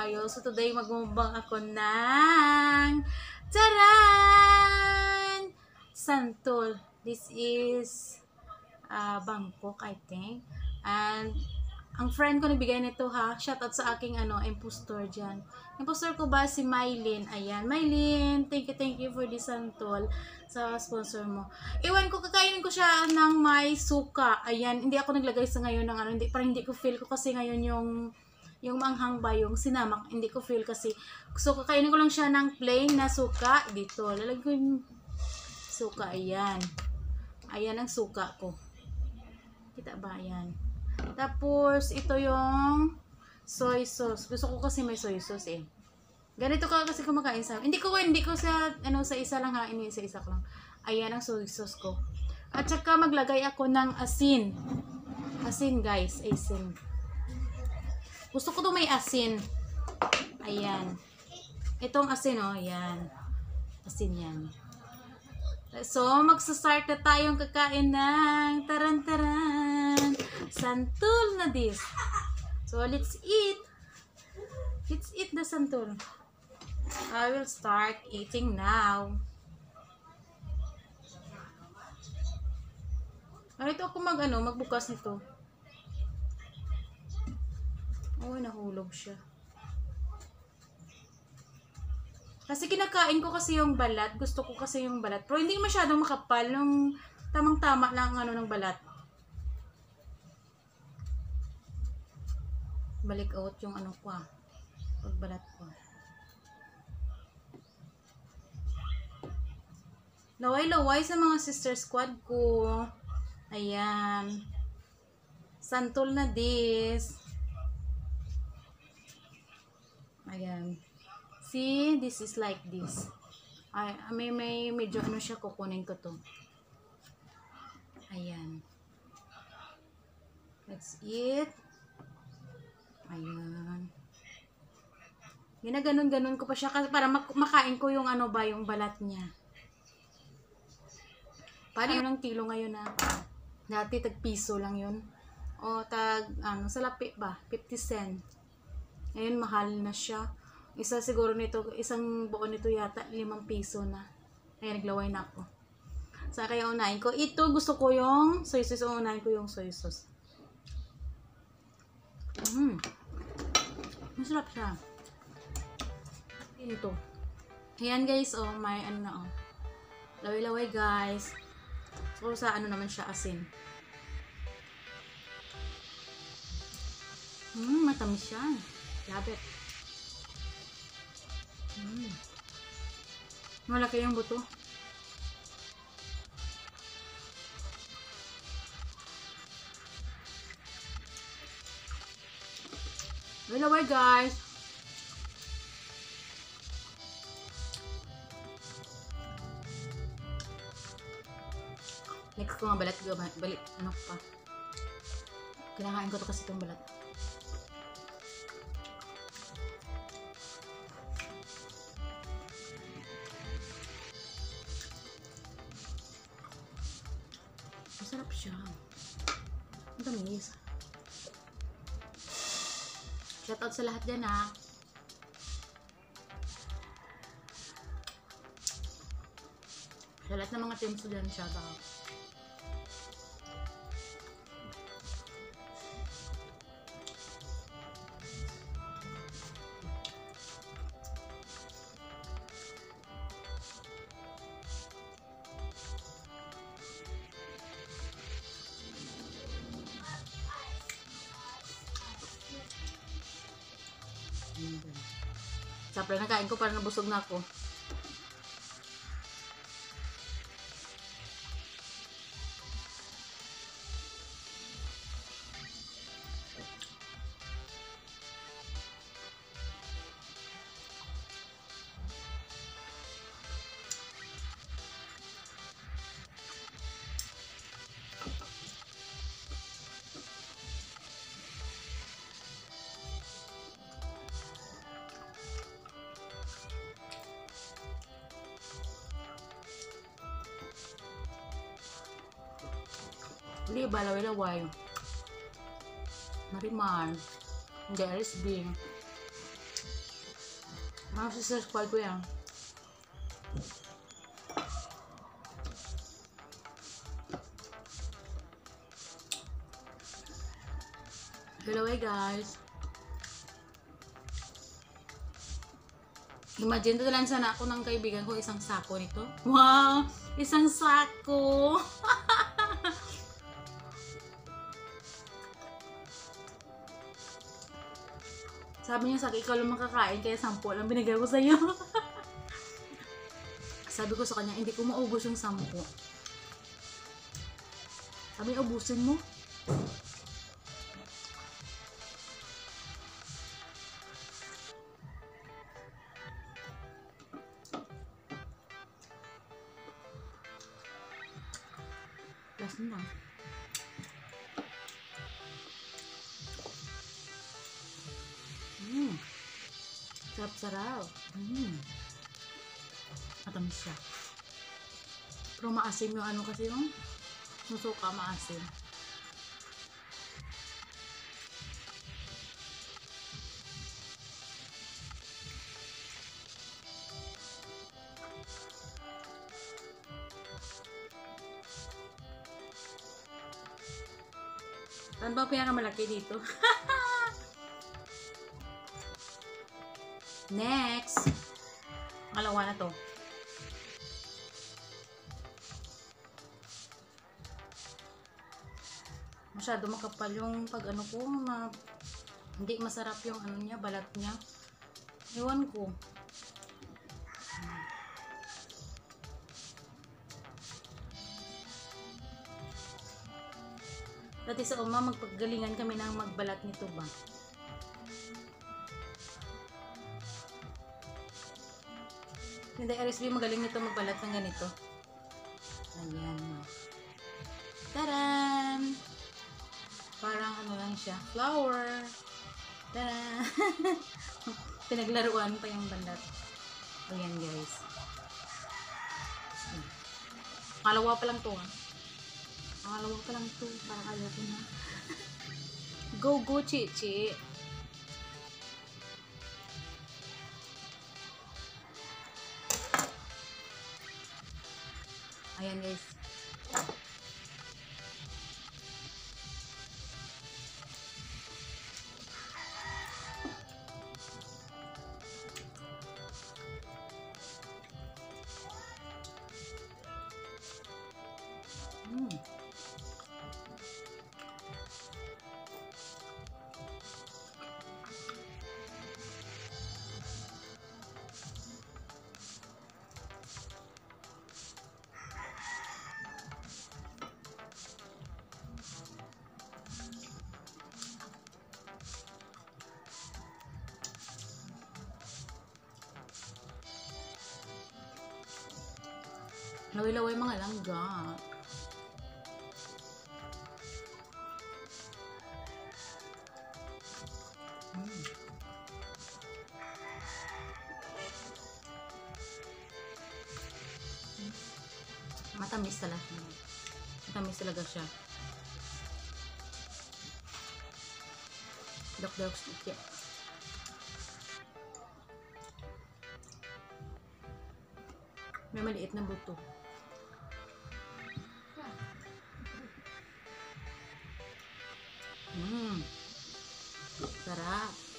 Ligario. So today magmumukbang ako ng Taran! Santol. This is uh, Bangkok, I think. And ang friend ko nagbigay nito ha. Shoutout sa aking ano, impostor dyan. Impostor ko ba si Mylene? Ayan. Mylene, thank you, thank you for this santol sa sponsor mo. Iwan ko, kakainin ko siya ng may suka. Ayan, hindi ako naglagay sa ngayon ng ano, hindi, parang hindi ko feel ko kasi ngayon yung yung manghang ba yung sinamak, hindi ko feel kasi. So, kakainin ko lang siya ng plain na suka. Dito, lalagyan ko yung suka. Ayan. Ayan ang suka ko. Kita ba? Ayan. Tapos, ito yung soy sauce. Gusto ko kasi may soy sauce eh. Ganito ka kasi kumakain sa Hindi ko, hindi ko sa, ano, sa isa lang ha. Ini sa isa ko lang. Ayan ang soy sauce ko. At saka maglagay ako ng asin. Asin guys. Asin. Gusto ko to may asin. Ayan. Itong asin oh. Ayan. Asin yan. So, magsastart na tayong kakain ng taran-taran. Santul na this. So, let's eat. Let's eat the santul. I will start eating now. Ganito ako mag, ano, magbukas nito. Oh, nahulog siya. Kasi kinakain ko kasi yung balat. Gusto ko kasi yung balat. Pero hindi masyadong makapal. Yung tamang-tama lang ano ng balat. Balik out yung ano ko ah. Pagbalat ko. Laway-laway sa mga sister squad ko. Ayan. Santol na this. Ayan. See, this is like this. Ay, may, may medyo ano siya, kukunin ko to. Ayan. Let's eat. Ayan. Ginaganon-ganon ko pa siya para mak- makain ko yung ano ba, yung balat niya. Paano yung ng kilo ngayon na? Dati tag piso lang yun. O tag, ano, sa lapi ba? 50 cent. Ngayon mahal na siya. Isa siguro nito, isang buo nito yata, limang piso na. Ayan, naglaway na ako. Sa kaya unahin ko. Ito, gusto ko yung soy sauce. Unahin ko yung soy sauce. Mmm. Masarap siya. Ito. Ayan guys, oh, may ano na oh. Laway-laway guys. So, sa ano naman siya, asin. Mmm, matamis siya. It. Mm. Malaki yung buto. By the guys. Next ko nga balat balik, ano pa. Kinakain ko to kasi itong balat. Masarap siya. Ang tamis. Shoutout sa lahat dyan ha. Sa lahat ng mga teams dyan, shoutout. Sapla na kain ko para nabusog na ako. Hindi, balaway-laway. Marimar. Hindi, RSB. Mga sister squad ko yan. Hello, hey guys. Imagine, lang sana ako ng kaibigan ko isang sako nito. Wow! Isang sako! Sabi niya sa akin, ikaw lang makakain, kaya sampo lang binigay ko sa'yo. Sabi ko sa kanya, hindi ko maubos yung sampo. Sabi, ubusin mo. Last na Sarap-sarap. Mm. Matamis siya. Pero maasim yung ano kasi yung musuka maasim. Ano ba ang pinakamalaki dito? Next. Pangalawa na to. Masyado makapal yung pag ano ko na hindi masarap yung ano niya, balat niya. Ewan ko. Dati sa uma, magpagalingan kami ng magbalat nito ba? Hindi, RSB magaling nito magbalat ng ganito. Ayan. Taran! Parang ano lang siya, flower. Taran! Pinaglaruan pa yung balat. Ayan guys. Pangalawa pa lang to ha. Pangalawa pa lang to. Parang ayaw ko na. go, go, chichi. Ayan guys. Laway-laway mga langga. Mm. Matamis talaga. Matamis talaga siya. Dok-dok stick. May maliit na buto. Mmm. Sarap.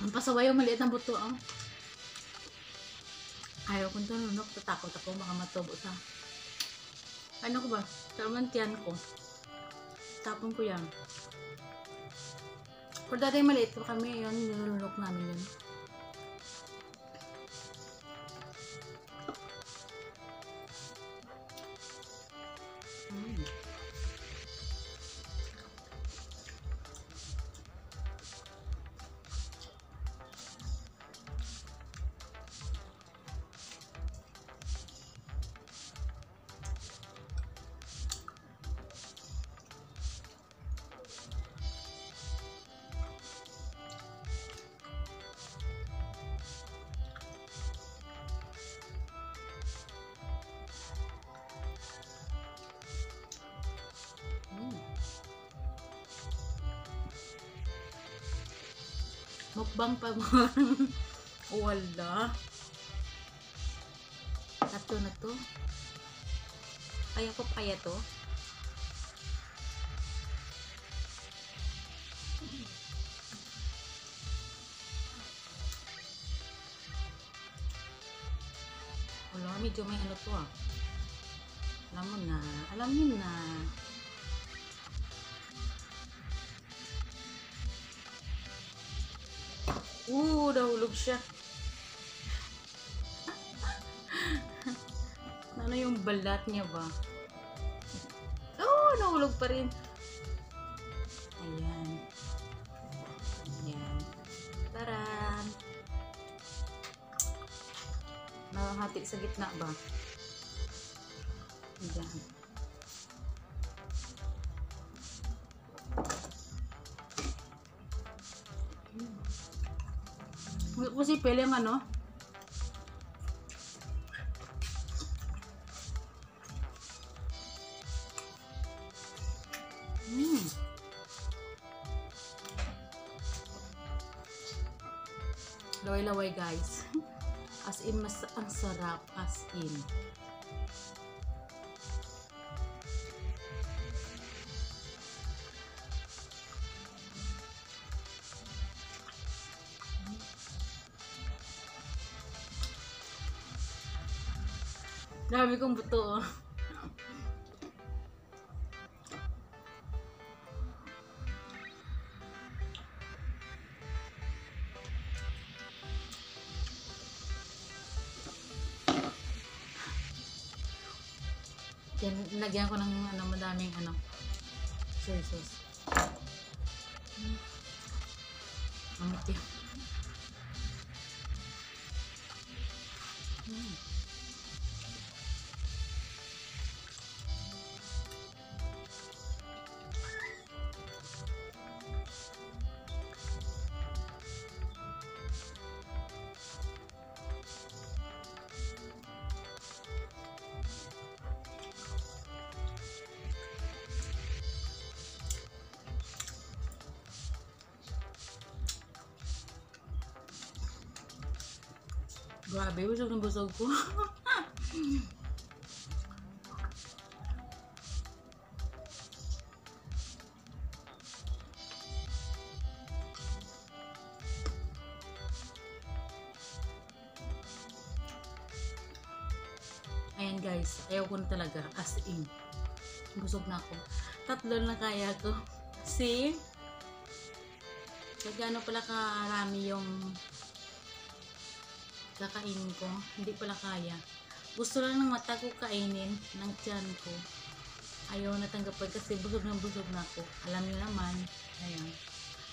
Ang pasaway yung maliit na buto, ah. Ayaw kong tununok. Tatakot ako. Baka matubo sa... Ano ko ba? Kalmantian ko. Tapon ko yan. Pero dati maliit pa kami, yun, nilulunok namin yun. Mukbang pa mo. Wala. Nato na to. Kaya ko kaya to. Wala, medyo may ano to ah. Alam mo na. Alam niyo na. Oo, nahulog siya. ano yung balat niya ba? Oo, nahulog pa rin. Ayan. Ayan. Taran! Nakahati sa gitna ba? Ayan. Kasi pili ang ano? Mm. Laway-laway guys. As in, mas ang sarap. As in. Kong buto. oh. Yan, lagyan ko ng ano, madaming ano, soy sauce. Mm. Mamit yun. Grabe, busog na busog ko. Ayan guys, ayaw ko na talaga. As in. Busog na ako. Tatlo na kaya ko. See? Kaya pala karami yung kakainin ko. Hindi pala kaya. Gusto lang ng mata ko kainin ng tiyan ko. Ayaw na tanggapin kasi busog na busog na ako. Alam niyo naman. Ayan.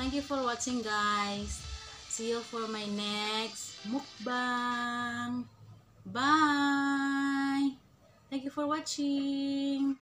Thank you for watching guys. See you for my next mukbang. Bye! Thank you for watching.